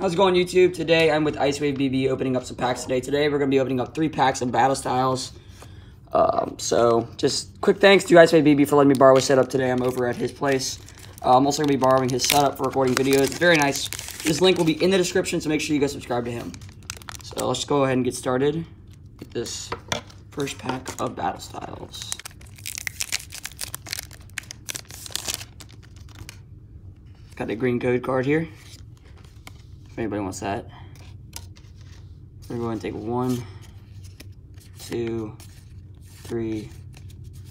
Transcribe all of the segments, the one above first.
How's it going, YouTube? Today I'm with IceWaveBB opening up some packs today. Today we're going to be opening up three packs of Battle Styles. Um, so, just quick thanks to IceWaveBB for letting me borrow his setup today. I'm over at his place. Uh, I'm also going to be borrowing his setup for recording videos. Very nice. This link will be in the description, so make sure you guys subscribe to him. So, let's go ahead and get started with this first pack of Battle Styles. Got a green code card here. If anybody wants that. We're going to take one, two, three,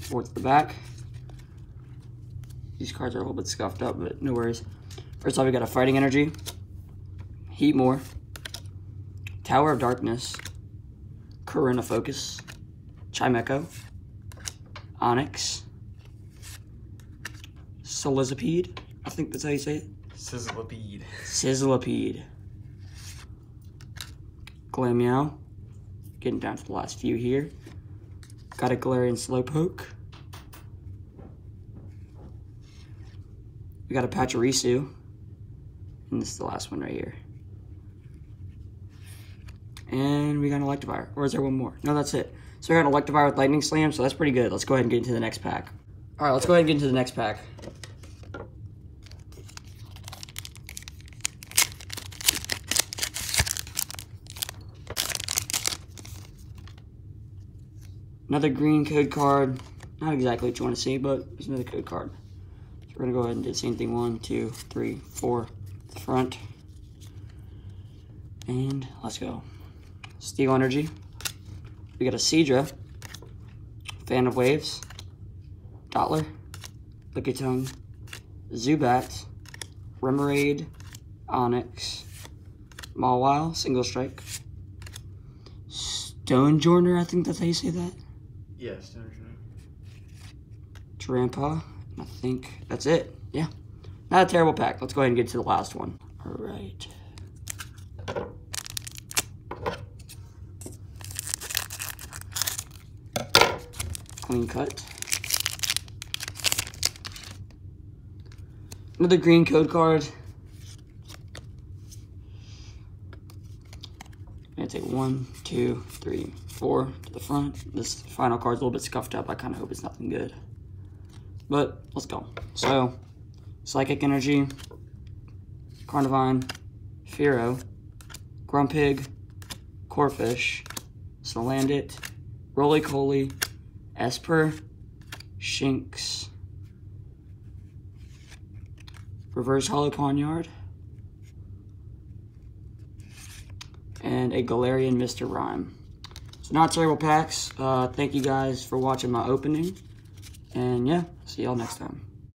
four to the back. These cards are a little bit scuffed up, but no worries. First off, we got a Fighting Energy, Heatmor, Tower of Darkness, Korrina Focus, Chimecho, Onix, Solizipede, I think that's how you say it. Sizzlipede. Sizzlipede. Glameow. Getting down to the last few here. Got a Galarian Slowpoke. We got a Pachirisu. And this is the last one right here. And we got an Electivire. Or is there one more? No, that's it. So we got an Electivire with Lightning Slam, so that's pretty good. Let's go ahead and get into the next pack. Alright, let's go ahead and get into the next pack. Another green code card. Not exactly what you want to see, but it's another code card. So we're going to go ahead and do the same thing. One, two, three, four. The front. And let's go. Steel Energy. We got a Seadra. Fan of Waves. Dottler. Lickitung. Zubat. Remoraid. Onix. Mawile. Single Strike. Stonjourner, I think that's how you say that. Yes, Drampa. I think that's it. Yeah. Not a terrible pack. Let's go ahead and get to the last one. All right. Clean cut. Another green code card. I'm gonna take one, two, three, four to the front. This final card's a little bit scuffed up. I kind of hope it's nothing good. But let's go. So, Psychic Energy, Carnivine, Fearow, Grumpig, Corphish, Salandit, Roly-Poly, Espurr, Shinx, Reverse Holo Pawniard, and a Galarian Mr. Rime. So not terrible packs. Uh, thank you guys for watching my opening. And yeah, see y'all next time.